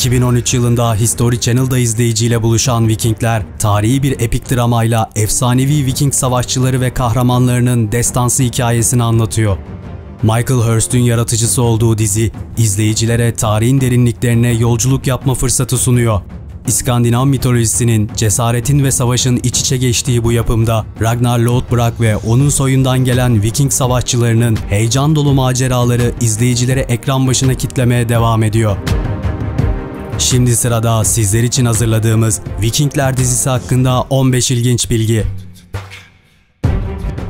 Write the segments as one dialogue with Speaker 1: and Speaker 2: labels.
Speaker 1: 2013 yılında History Channel'da izleyiciyle buluşan Vikingler, tarihi bir epik dramayla efsanevi Viking savaşçıları ve kahramanlarının destansı hikayesini anlatıyor. Michael Hurst'ün yaratıcısı olduğu dizi, izleyicilere tarihin derinliklerine yolculuk yapma fırsatı sunuyor. İskandinav mitolojisinin cesaretin ve savaşın iç içe geçtiği bu yapımda Ragnar Lothbrok ve onun soyundan gelen Viking savaşçılarının heyecan dolu maceraları izleyicilere ekran başına kitlemeye devam ediyor. Şimdi sırada sizler için hazırladığımız Vikingler dizisi hakkında 15 ilginç bilgi.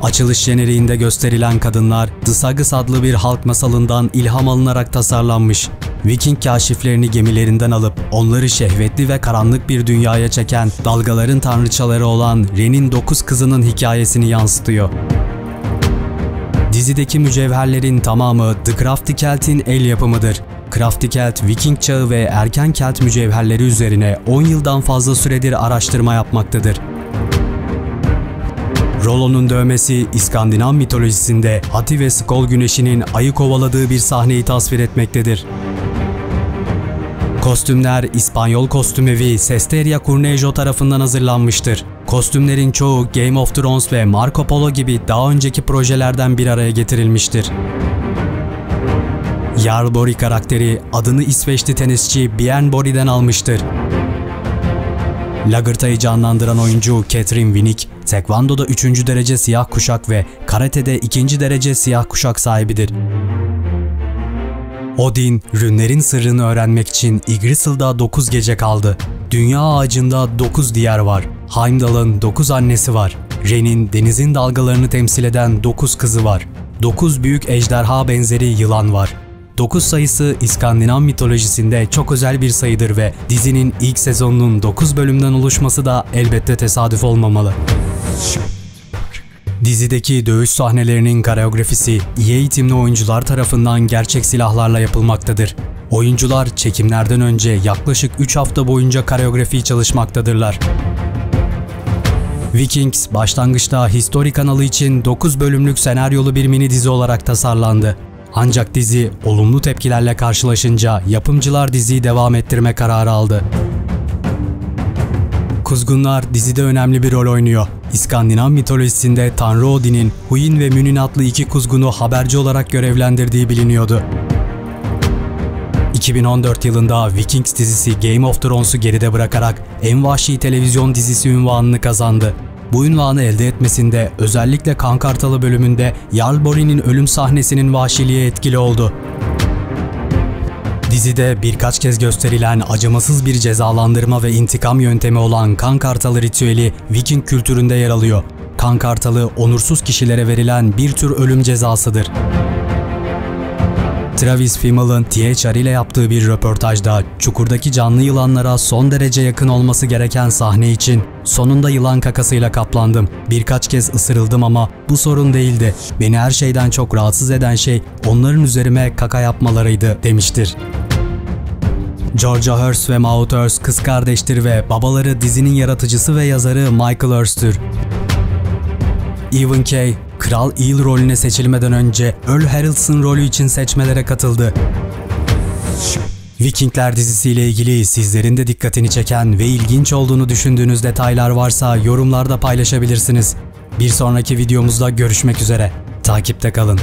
Speaker 1: Açılış jeneriğinde gösterilen kadınlar The Sagas adlı bir halk masalından ilham alınarak tasarlanmış. Viking kaşiflerini gemilerinden alıp onları şehvetli ve karanlık bir dünyaya çeken dalgaların tanrıçaları olan Ren'in dokuz kızının hikayesini yansıtıyor. Dizideki mücevherlerin tamamı The Crafty Kelt'in el yapımıdır. Crafty Kelt, Viking çağı ve erken Kelt mücevherleri üzerine 10 yıldan fazla süredir araştırma yapmaktadır. Rollo'nun dövmesi İskandinav mitolojisinde Hati ve Skol güneşinin ayı kovaladığı bir sahneyi tasvir etmektedir. Kostümler İspanyol kostüm evi Sesteria Curnejo tarafından hazırlanmıştır. Kostümlerin çoğu Game of Thrones ve Marco Polo gibi daha önceki projelerden bir araya getirilmiştir. Jarl Bori karakteri adını İsveçli tenisçi Björn Borg'den almıştır. Lagerta'yı canlandıran oyuncu Catherine Winnick, Tekvando'da 3. derece siyah kuşak ve Karate'de 2. derece siyah kuşak sahibidir. Odin, rünlerin sırrını öğrenmek için Yggdrasil'da 9 gece kaldı. Dünya ağacında 9 diğer var. Heimdall'ın 9 annesi var. Ren'in denizin dalgalarını temsil eden 9 kızı var. 9 büyük ejderha benzeri yılan var. 9 sayısı İskandinav mitolojisinde çok özel bir sayıdır ve dizinin ilk sezonunun 9 bölümden oluşması da elbette tesadüf olmamalı. Dizideki dövüş sahnelerinin koreografisi iyi eğitimli oyuncular tarafından gerçek silahlarla yapılmaktadır. Oyuncular çekimlerden önce yaklaşık 3 hafta boyunca koreografi çalışmaktadırlar. Vikings başlangıçta History kanalı için 9 bölümlük senaryolu bir mini dizi olarak tasarlandı. Ancak dizi olumlu tepkilerle karşılaşınca yapımcılar diziyi devam ettirme kararı aldı. Kuzgunlar dizide önemli bir rol oynuyor. İskandinav mitolojisinde Tanrı Odin'in Huin ve Münin adlı iki kuzgunu haberci olarak görevlendirdiği biliniyordu. 2014 yılında Vikings dizisi Game of Thrones'u geride bırakarak en vahşi televizyon dizisi ünvanını kazandı. Bu ünvanı elde etmesinde özellikle Kan Kartalı bölümünde Jarl Bori'nin ölüm sahnesinin vahşiliğe etkili oldu. Dizide birkaç kez gösterilen acımasız bir cezalandırma ve intikam yöntemi olan kan kartalı ritüeli Viking kültüründe yer alıyor. Kan kartalı onursuz kişilere verilen bir tür ölüm cezasıdır. Travis Fimmel'ın THR ile yaptığı bir röportajda çukurdaki canlı yılanlara son derece yakın olması gereken sahne için sonunda yılan kakasıyla kaplandım. Birkaç kez ısırıldım ama bu sorun değildi. Beni her şeyden çok rahatsız eden şey onların üzerime kaka yapmalarıydı demiştir. Georgia Hurst ve Maud Hurst kız kardeştir ve babaları dizinin yaratıcısı ve yazarı Michael Hurst'tür. Evan Kay, Kral Eel rolüne seçilmeden önce Earl Haraldson rolü için seçmelere katıldı. Vikingler dizisiyle ilgili sizlerin de dikkatini çeken ve ilginç olduğunu düşündüğünüz detaylar varsa yorumlarda paylaşabilirsiniz. Bir sonraki videomuzda görüşmek üzere. Takipte kalın.